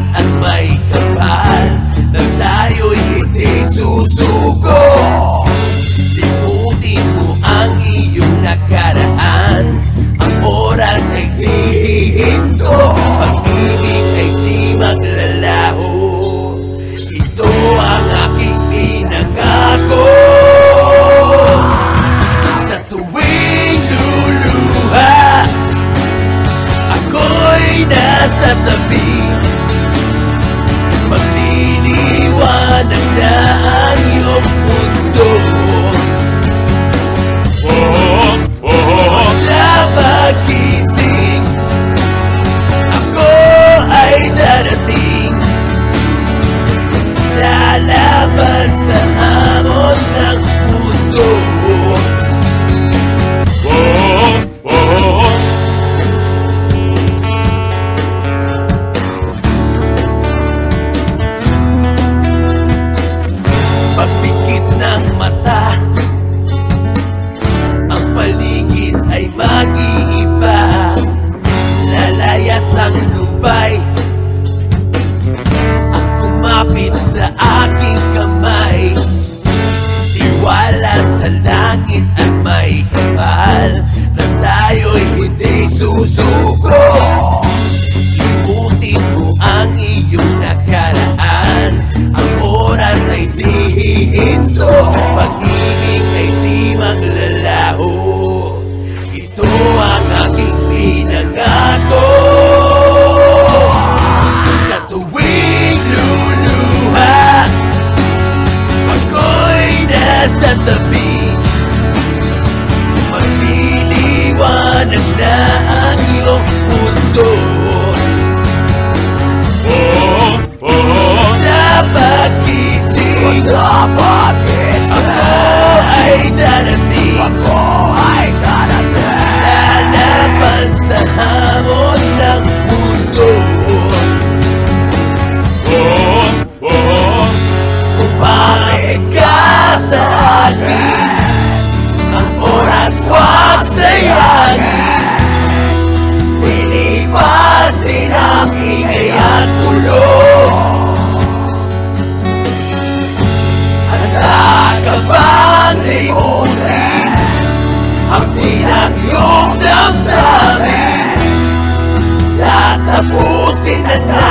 kahit ang may kapal Naglayo'y hindi susunod Pagpikit ng mata. Ang paligid ay mag-iiba. Lalayas ang lubay. At kumapit sa aking kamay. Tiwala sa langit at may kapal Na tayo'y hindi susuko the beat. Akin Ang oras wag sayangin Lilipas din ang ingay at tulong Handa ka bang limutin Ang tinang iyong damdamin Tatapusin na